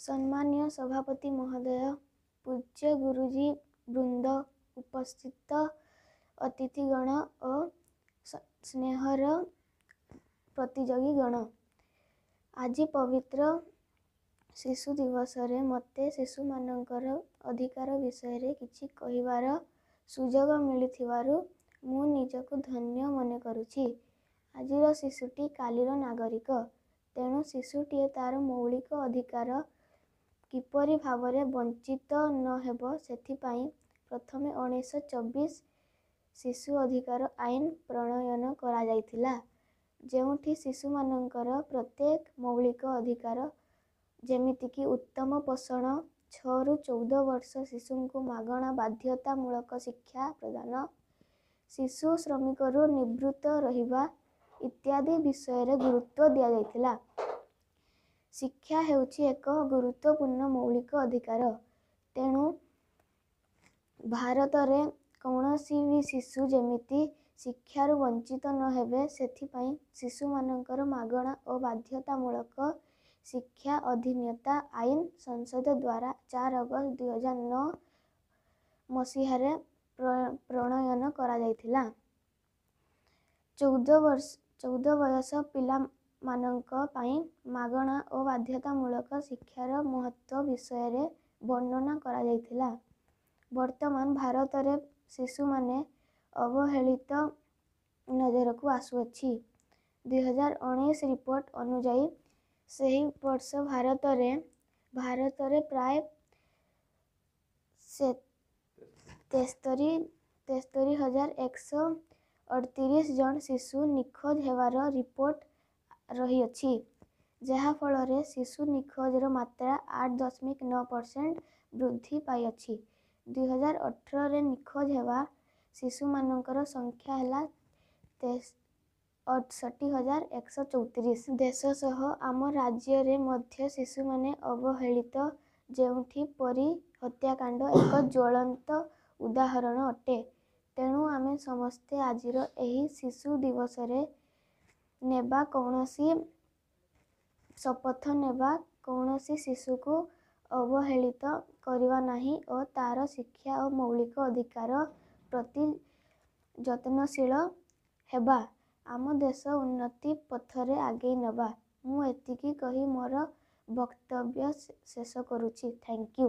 ସମ୍ମାନୀୟ ସଭାପତି ମହୋଦୟ, ପୂଜ୍ୟ ଗୁରୁଜୀ ବୃନ୍ଦ, ଉପସ୍ଥିତ ଅତିଥିଗଣ ଓ ସ୍ନେହର ପ୍ରତିଯୋଗୀଗଣ! ଆଜି ପବିତ୍ର ଶିଶୁ ଦିବସରେ ମୋତେ ଶିଶୁମାନଙ୍କର ଅଧିକାର ବିଷୟରେ କିଛି କହିବାର ସୁଯୋଗ ମିଳିଥିବାରୁ ମୁଁ ନିଜକୁ ଧନ୍ୟ ମନେକରୁଛି। ଆଜିର ଶିଶୁଟି କାଲିର ନାଗରିକ। ତେଣୁ ଶିଶୁଟିଏ ତା'ର ମୌଳିକ ଅଧିକାର କିପରି ଭାବରେ ବଞ୍ଚିତ ନ ହେବ ସେଥିପାଇଁ ପ୍ରଥମେ ଉଣେଇଶ ଚବିଶ ଶିଶୁ ଅଧିକାର ଆଇନ ପ୍ରଣୟନ କରାଯାଇଥିଲା, ଯେଉଁଠି ଶିଶୁମାନଙ୍କର ପ୍ରତ୍ୟେକ ମୌଳିକ ଅଧିକାର ଯେମିତିକି ଉତ୍ତମ ପୋଷଣ, ଛଅରୁ ଚଉଦ ବର୍ଷ ଶିଶୁଙ୍କୁ ମାଗଣା ବାଧ୍ୟତାମୂଳକ ଶିକ୍ଷା ପ୍ରଦାନ, ଶିଶୁ ଶ୍ରମିକରୁ ନିବୃତ୍ତ ରହିବା ଇତ୍ୟାଦି ବିଷୟରେ ଗୁରୁତ୍ୱ ଦିଆଯାଇଥିଲା। ଶିକ୍ଷା ହେଉଛି ଏକ ଗୁରୁତ୍ୱପୂର୍ଣ୍ଣ ମୌଳିକ ଅଧିକାର। ତେଣୁ ଭାରତରେ କୌଣସି ବି ଶିଶୁ ଯେମିତି ଶିକ୍ଷାରୁ ବଞ୍ଚିତ ନ ହେବେ ସେଥିପାଇଁ ଶିଶୁମାନଙ୍କର ମାଗଣା ଓ ବାଧ୍ୟତାମୂଳକ ଶିକ୍ଷା ଅଧିନ୍ୟତା ଆଇନ ସଂସଦ ଦ୍ୱାରା ଚାର ଅଗଷ୍ଟ ଦୁଇ ହଜାର ନଅ ମସିହାରେ ପ୍ରଣୟନ କରାଯାଇଥିଲା। ଚଉଦ ବୟସ ପିଲାମାନଙ୍କ ପାଇଁ ମାଗଣା ଓ ବାଧ୍ୟତାମୂଳକ ଶିକ୍ଷାର ମହତ୍ତ୍ୱ ବିଷୟରେ ବର୍ଣ୍ଣନା କରାଯାଇଥିଲା। ବର୍ତ୍ତମାନ ଭାରତରେ ଶିଶୁମାନେ ଅବହେଳିତ ନଜରକୁ ଆସୁଅଛି। ଦୁଇ ହଜାର ଉଣେଇଶ ରିପୋର୍ଟ ଅନୁଯାୟୀ ସେହି ବର୍ଷ ଭାରତରେ ଭାରତରେ ପ୍ରାୟ ତେସ୍ତରୀ ହଜାର ଏକ ଶହ ଅଠତିରିଶ ଜଣ ଶିଶୁ ନିଖୋଜ ହେବାର ରିପୋର୍ଟ ରହିଅଛି, ଯାହା ଫଳରେ ଶିଶୁ ନିଖୋଜର ମାତ୍ରା ଆଠ ଦଶମିକ ନଅ ପରସେଣ୍ଟ ବୃଦ୍ଧି ପାଇଅଛି। ଦୁଇ ହଜାର ଅଠରରେ ନିଖୋଜ ହେବା ଶିଶୁମାନଙ୍କର ସଂଖ୍ୟା ହେଲା ଅଠଷଠି ହଜାର ଏକ ଶହ ଚଉତିରିଶ। ଦେଶ ସହ ଆମ ରାଜ୍ୟରେ ମଧ୍ୟ ଶିଶୁମାନେ ଅବହେଳିତ ଯେଉଁଠି ପରୀ ହତ୍ୟାକାଣ୍ଡ ଏକ ଜ୍ୱଳନ୍ତ ଉଦାହରଣ ଅଟେ। ତେଣୁ ଆମେ ସମସ୍ତେ ଆଜିର ଏହି ଶିଶୁ ଦିବସରେ ନେବା କୌଣସି ଶପଥ ନେବା କୌଣସି ଶିଶୁକୁ ଅବହେଳିତ କରିବା ନାହିଁ ଓ ତା'ର ଶିକ୍ଷା ଓ ମୌଳିକ ଅଧିକାର ପ୍ରତି ଯତ୍ନଶୀଳ ହେବା, ଆମ ଦେଶ ଉନ୍ନତି ପଥରେ ଆଗେଇ ନେବା। ମୁଁ ଏତିକି କହି ମୋର ବକ୍ତବ୍ୟ ଶେଷ କରୁଛି। Thank you